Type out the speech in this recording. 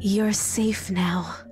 You're safe now.